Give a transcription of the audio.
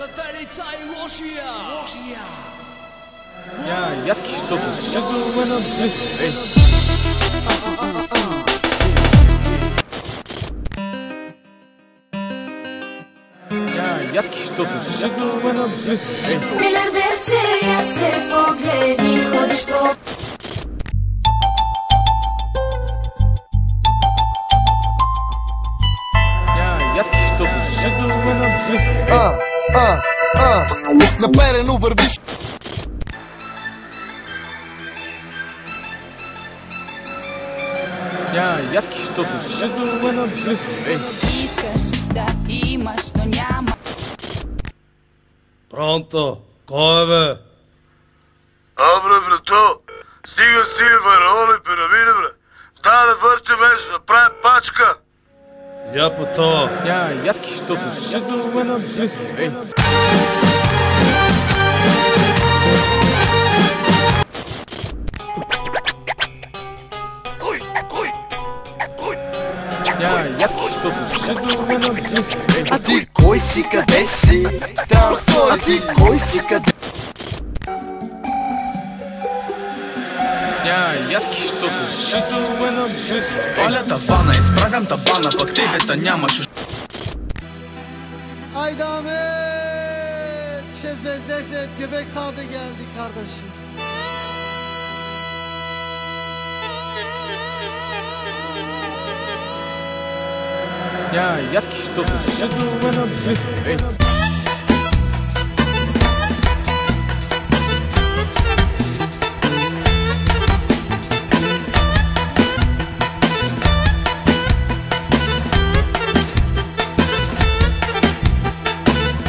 zatari cai Rosja! Rosja! Ja, jakiś to był Ej. Ja, jakiś to był Ej. Miliarderczy jesteś w ogóle, nie chodzisz po... jakiś to wszyscy wygląda wszystko. а, а, от наперено вървиш. Я, ядки, защото ще завърна близо. Ей. Искаш да имаш, но няма. Пронто, кой е бе? Абре, брато, стига си фараони пирамиди, бре. Да, да въртим, ще направим пачка. Я Ya Я ki что-то bana siz. Ey. Я, я что тут? А ты косика деси, там а ты косика деси. ядки Щото жиза у мен жиза Паля тавана, изправям табана Пък тебе та нямаш Haydi Ahmet! Şezmez Neset Göbek Sadı geldi kardeşim. Ya yat ki işte bu. Şezmez Neset.